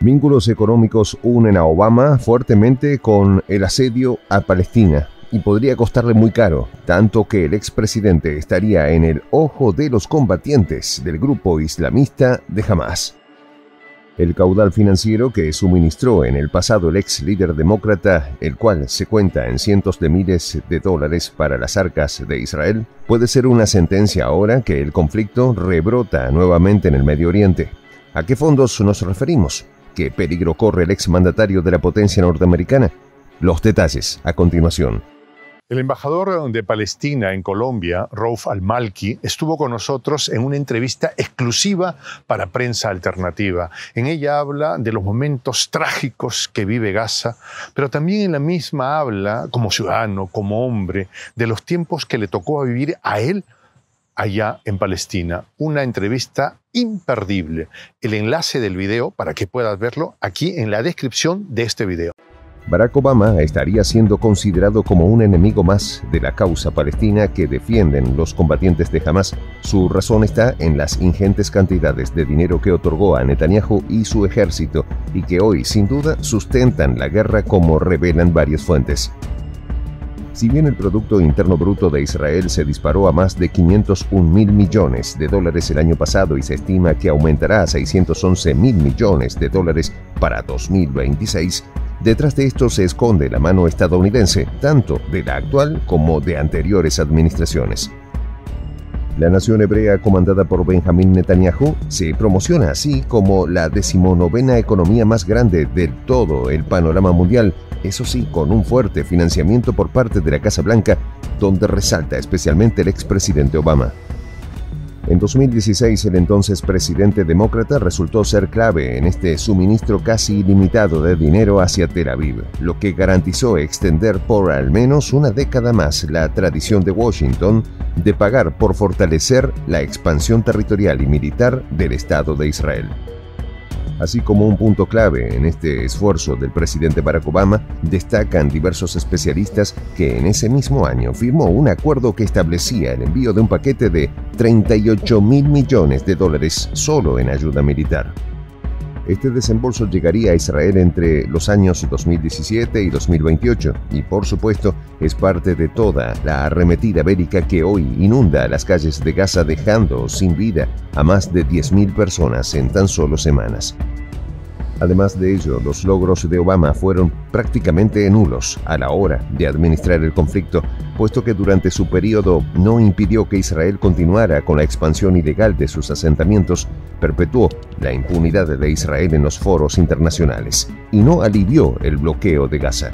Vínculos económicos unen a Obama fuertemente con el asedio a Palestina y podría costarle muy caro, tanto que el expresidente estaría en el ojo de los combatientes del grupo islamista de Hamas. El caudal financiero que suministró en el pasado el ex líder demócrata, el cual se cuenta en cientos de miles de dólares para las arcas de Israel, puede ser una sentencia ahora que el conflicto rebrota nuevamente en el Medio Oriente. ¿A qué fondos nos referimos? ¿Qué peligro corre el ex mandatario de la potencia norteamericana? Los detalles a continuación. El embajador de Palestina en Colombia, Rauf al-Malki, estuvo con nosotros en una entrevista exclusiva para Prensa Alternativa. En ella habla de los momentos trágicos que vive Gaza, pero también en la misma habla, como ciudadano, como hombre, de los tiempos que le tocó vivir a él allá en Palestina. Una entrevista imperdible. El enlace del video, para que puedas verlo, aquí en la descripción de este video. Barack Obama estaría siendo considerado como un enemigo más de la causa palestina que defienden los combatientes de Hamas. Su razón está en las ingentes cantidades de dinero que otorgó a Netanyahu y su ejército y que hoy sin duda sustentan la guerra como revelan varias fuentes. Si bien el Producto Interno Bruto de Israel se disparó a más de 501 mil millones de dólares el año pasado y se estima que aumentará a 611 mil millones de dólares para 2026, Detrás de esto se esconde la mano estadounidense, tanto de la actual como de anteriores administraciones. La nación hebrea comandada por Benjamín Netanyahu se promociona así como la decimonovena economía más grande de todo el panorama mundial, eso sí, con un fuerte financiamiento por parte de la Casa Blanca, donde resalta especialmente el expresidente Obama. En 2016, el entonces presidente demócrata resultó ser clave en este suministro casi ilimitado de dinero hacia Tel Aviv, lo que garantizó extender por al menos una década más la tradición de Washington de pagar por fortalecer la expansión territorial y militar del Estado de Israel. Así como un punto clave en este esfuerzo del presidente Barack Obama, destacan diversos especialistas que en ese mismo año firmó un acuerdo que establecía el envío de un paquete de 38 mil millones de dólares solo en ayuda militar. Este desembolso llegaría a Israel entre los años 2017 y 2028 y por supuesto es parte de toda la arremetida bélica que hoy inunda las calles de Gaza dejando sin vida a más de 10.000 personas en tan solo semanas. Además de ello, los logros de Obama fueron prácticamente nulos a la hora de administrar el conflicto, puesto que durante su periodo no impidió que Israel continuara con la expansión ilegal de sus asentamientos, perpetuó la impunidad de Israel en los foros internacionales y no alivió el bloqueo de Gaza.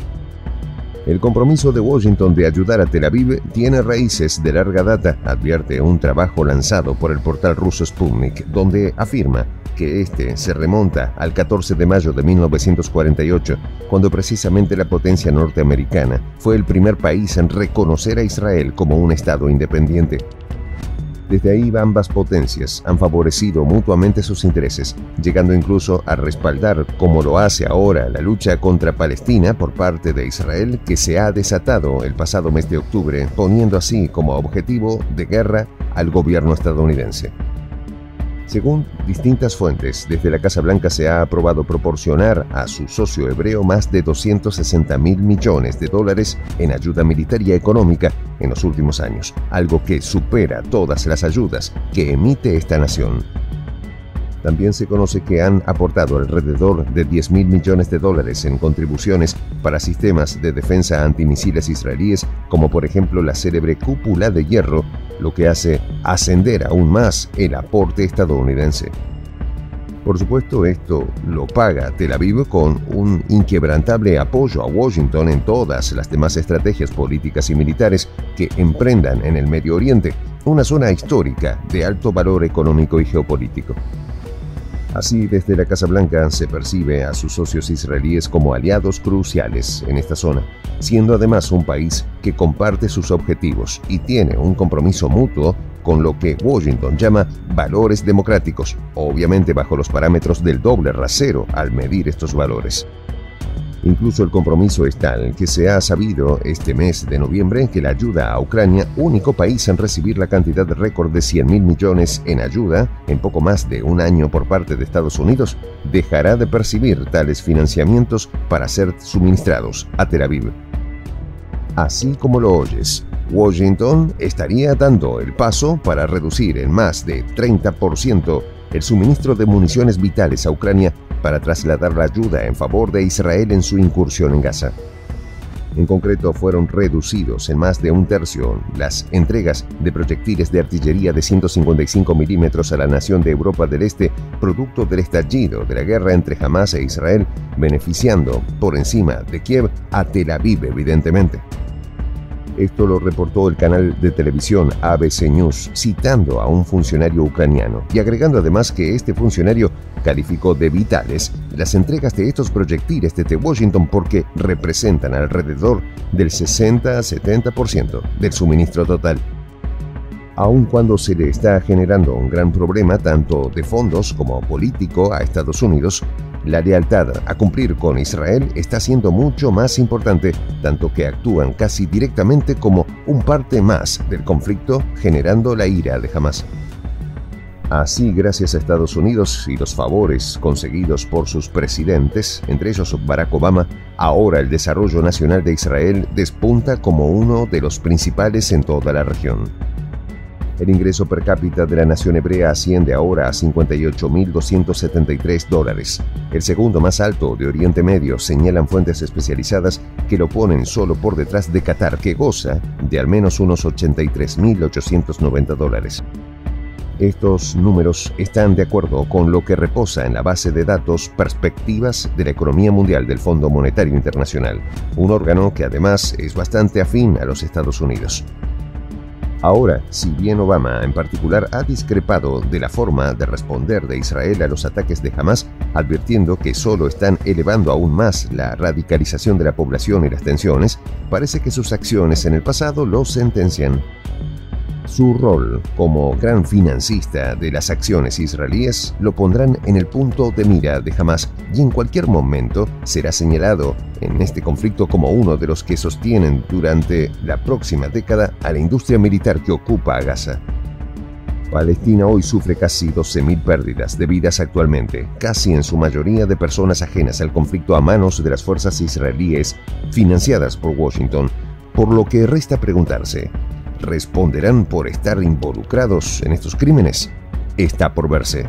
El compromiso de Washington de ayudar a Tel Aviv tiene raíces de larga data, advierte un trabajo lanzado por el portal ruso Sputnik, donde afirma que este se remonta al 14 de mayo de 1948, cuando precisamente la potencia norteamericana fue el primer país en reconocer a Israel como un Estado independiente. Desde ahí ambas potencias han favorecido mutuamente sus intereses, llegando incluso a respaldar, como lo hace ahora, la lucha contra Palestina por parte de Israel que se ha desatado el pasado mes de octubre, poniendo así como objetivo de guerra al gobierno estadounidense. Según distintas fuentes, desde la Casa Blanca se ha aprobado proporcionar a su socio hebreo más de 260 mil millones de dólares en ayuda militar y económica en los últimos años, algo que supera todas las ayudas que emite esta nación. También se conoce que han aportado alrededor de 10 mil millones de dólares en contribuciones para sistemas de defensa antimisiles israelíes, como por ejemplo la célebre cúpula de hierro, lo que hace ascender aún más el aporte estadounidense. Por supuesto, esto lo paga Tel Aviv con un inquebrantable apoyo a Washington en todas las demás estrategias políticas y militares que emprendan en el Medio Oriente, una zona histórica de alto valor económico y geopolítico. Así, desde la Casa Blanca se percibe a sus socios israelíes como aliados cruciales en esta zona, siendo además un país que comparte sus objetivos y tiene un compromiso mutuo con lo que Washington llama valores democráticos, obviamente bajo los parámetros del doble rasero al medir estos valores. Incluso el compromiso es tal que se ha sabido este mes de noviembre que la ayuda a Ucrania, único país en recibir la cantidad récord de 100 mil millones en ayuda en poco más de un año por parte de Estados Unidos, dejará de percibir tales financiamientos para ser suministrados a Tel Aviv. Así como lo oyes, Washington estaría dando el paso para reducir en más de 30% el suministro de municiones vitales a Ucrania para trasladar la ayuda en favor de Israel en su incursión en Gaza. En concreto, fueron reducidos en más de un tercio las entregas de proyectiles de artillería de 155 milímetros a la nación de Europa del Este, producto del estallido de la guerra entre Hamas e Israel, beneficiando por encima de Kiev a Tel Aviv, evidentemente. Esto lo reportó el canal de televisión ABC News, citando a un funcionario ucraniano y agregando además que este funcionario calificó de vitales las entregas de estos proyectiles desde Washington porque representan alrededor del 60 a 70% del suministro total. Aun cuando se le está generando un gran problema tanto de fondos como político a Estados Unidos, la lealtad a cumplir con Israel está siendo mucho más importante, tanto que actúan casi directamente como un parte más del conflicto, generando la ira de Hamas. Así, gracias a Estados Unidos y los favores conseguidos por sus presidentes, entre ellos Barack Obama, ahora el desarrollo nacional de Israel despunta como uno de los principales en toda la región. El ingreso per cápita de la nación hebrea asciende ahora a 58.273 dólares, el segundo más alto de Oriente Medio, señalan fuentes especializadas que lo ponen solo por detrás de Qatar, que goza de al menos unos 83.890 dólares. Estos números están de acuerdo con lo que reposa en la base de datos Perspectivas de la Economía Mundial del Fondo Monetario Internacional, un órgano que además es bastante afín a los Estados Unidos. Ahora, si bien Obama en particular ha discrepado de la forma de responder de Israel a los ataques de Hamas, advirtiendo que solo están elevando aún más la radicalización de la población y las tensiones, parece que sus acciones en el pasado lo sentencian. Su rol como gran financista de las acciones israelíes lo pondrán en el punto de mira de Hamas y en cualquier momento será señalado en este conflicto como uno de los que sostienen durante la próxima década a la industria militar que ocupa a Gaza. Palestina hoy sufre casi 12.000 pérdidas de vidas actualmente, casi en su mayoría de personas ajenas al conflicto a manos de las fuerzas israelíes financiadas por Washington, por lo que resta preguntarse, responderán por estar involucrados en estos crímenes? Está por verse.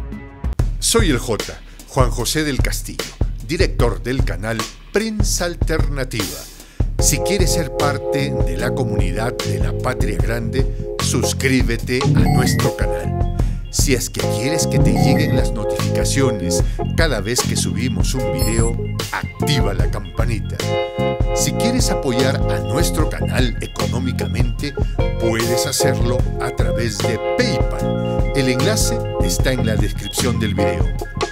Soy el J, Juan José del Castillo, director del canal Prensa Alternativa. Si quieres ser parte de la comunidad de la Patria Grande, suscríbete a nuestro canal. Si es que quieres que te lleguen las notificaciones cada vez que subimos un video, activa la campanita. Si quieres apoyar a nuestro canal económicamente, puedes hacerlo a través de PayPal. El enlace está en la descripción del video.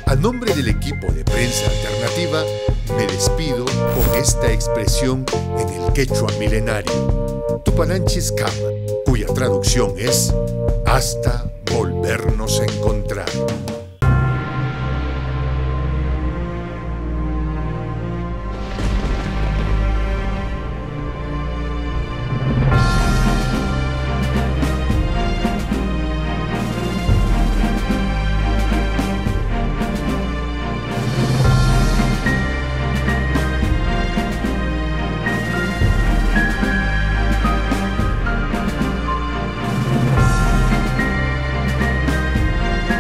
A nombre del equipo de prensa alternativa, me despido con esta expresión en el quechua milenario, Tupananchis Kama, cuya traducción es hasta volvernos a encontrar.